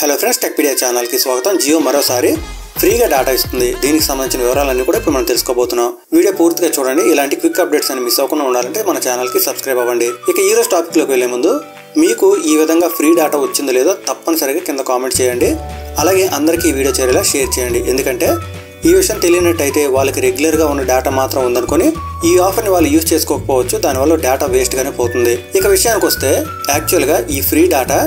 Hello friends Techpedia ఛానల్కి స్వాగతం. జియో మరోసారి ఫ్రీగా డేటా ఇస్తుంది. దీనికి సంబంధించిన వివరాలన్నీ కూడా ఇప్పుడు మనం తెలుసుకోబోతున్నాం. వీడియో పూర్తిగా చూడండి. ఇలాంటి క్విక్ అప్డేట్స్ అని మిస్ అవ్వకుండా ఉండాలంటే మన ఛానల్కి సబ్స్క్రైబ్ అవ్వండి. ఇక ఈ రోజు టాపిక్లోకి వెళ్ళే ముందు మీకు ఈ విధంగా ఫ్రీ డేటా వచ్చిందో లేదో తప్పనిసరిగా కింద కామెంట్ చేయండి. అలాగే అందరికీ ఈ వీడియో చేరేలా షేర్ చేయండి. ఎందుకంటే ఈ విషయం తెలియనట్టయితే వాళ్ళకి రెగ్యులర్గా ఉన్న డేటా మాత్రం ఉందనుకొని ఈ ఆఫర్ని వాళ్ళు యూజ్ చేసుకోకపోవచ్చు. దానివల్ల డేటా వేస్ట్గానే పోతుంది. ఇక విషయానికి వస్తే యాక్చువల్గా ఈ ఫ్రీ డేటా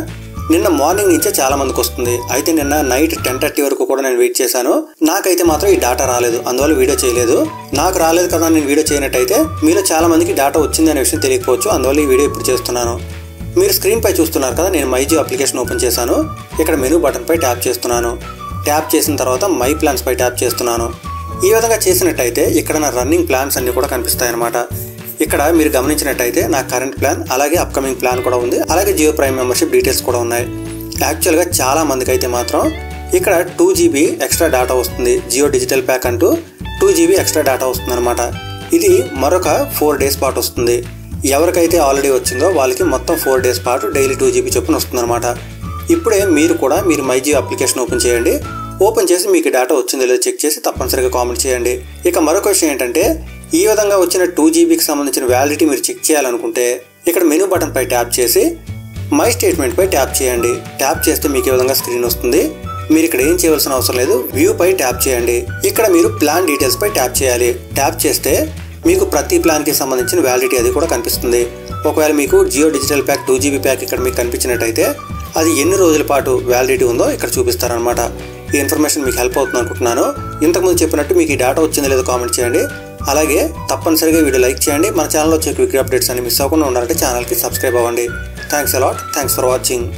నిన్న మార్నింగ్ నుంచే చాలా మందికి వస్తుంది. అయితే నిన్న నైట్ టెన్ థర్టీ వరకు కూడా నేను వెయిట్ చేశాను. నాకైతే మాత్రం ఈ డేటా రాలేదు. అందువల్ల వీడియో చేయలేదు. నాకు రాలేదు కదా నేను వీడియో చేయనట్టయితే మీలో చాలా మందికి డేటా వచ్చింది అనే విషయం తెలియకపోవచ్చు. అందువల్ల ఈ వీడియో ఇప్పుడు చేస్తున్నాను. మీరు స్క్రీన్ పై చూస్తున్నారు కదా నేను మైజియో అప్లికేషన్ ఓపెన్ చేశాను. ఇక్కడ మెనూ బటన్ పై ట్యాప్ చేస్తున్నాను. ట్యాప్ చేసిన తర్వాత మై ప్లాన్స్ పై ట్యాప్ చేస్తున్నాను. ఈ విధంగా చేసినట్టయితే ఇక్కడ నా రన్నింగ్ ప్లాన్స్ అన్ని కూడా కనిపిస్తాయి అన్నమాట ఇక్కడ మీరు గమనించినట్టయితే నా కరెంట్ ప్లాన్ అలాగే అప్కమింగ్ ప్లాన్ కూడా ఉంది. అలాగే జియో ప్రైమ్ మెంబర్షిప్ డీటెయిల్స్ కూడా ఉన్నాయి. యాక్చువల్గా చాలా మందికి అయితే మాత్రం ఇక్కడ టూ జీబీ ఎక్స్ట్రా డేటా వస్తుంది. జియో డిజిటల్ ప్యాక్ అంటూ టూ జీబీ ఎక్స్ట్రా డేటా వస్తుంది అనమాట ఇది మరొక ఫోర్ డేస్ పాటు వస్తుంది. ఎవరికైతే ఆల్రెడీ వచ్చిందో వాళ్ళకి మొత్తం ఫోర్ డేస్ పాటు డైలీ టూ జీబీ చొప్పున వస్తుంది అనమాట ఇప్పుడే మీరు కూడా మీరు మై జియో అప్లికేషన్ ఓపెన్ చేయండి. ఓపెన్ చేసి మీకు డేటా వచ్చిందో లేదో చెక్ చేసి తప్పనిసరిగా కామెంట్ చేయండి. ఇక మరొక విషయం ఏంటంటే ఈ విధంగా వచ్చిన టూ జీబీకి సంబంధించిన వ్యాలిడిటీ మీరు చెక్ చేయాలనుకుంటే ఇక్కడ మెనూ బటన్ పై ట్యాప్ చేసి మై స్టేట్మెంట్ పై ట్యాప్ చేయండి. ట్యాప్ చేస్తే మీకు ఈ విధంగా స్క్రీన్ వస్తుంది. మీరు ఇక్కడ ఏం చేయవలసిన అవసరం లేదు. వ్యూ పై ట్యాప్ చేయండి. ఇక్కడ మీరు ప్లాన్ డీటెయిల్స్ పై ట్యాప్ చేయాలి. ట్యాప్ చేస్తే మీకు ప్రతి ప్లాన్కి సంబంధించిన వ్యాలిడిటీ అది కూడా కనిపిస్తుంది. ఒకవేళ మీకు Jio digital pack two GB pack ఇక్కడ మీకు కనిపించినట్టయితే అది ఎన్ని రోజుల పాటు వ్యాలిడిటీ ఉందో ఇక్కడ చూపిస్తారనమాట ఈ ఇన్ఫర్మేషన్ మీకు హెల్ప్ అవుతుంది అనుకుంటున్నాను ఇంతకుముందు చెప్పినట్టు మీకు ఈ డేటా వచ్చిందో లేదో కామెంట్ చేయండి. అలాగే తప్పనిసరిగా వీడియో లైక్ చేయండి. మన ఛానల్లో వచ్చే క్విక్ అప్డేట్స్ అన్ని మిస్ అవ్వకుండా ఉండాలంటే ఛానల్కి సబ్స్క్రైబ్ అవ్వండి. Thanks a lot thanks for watching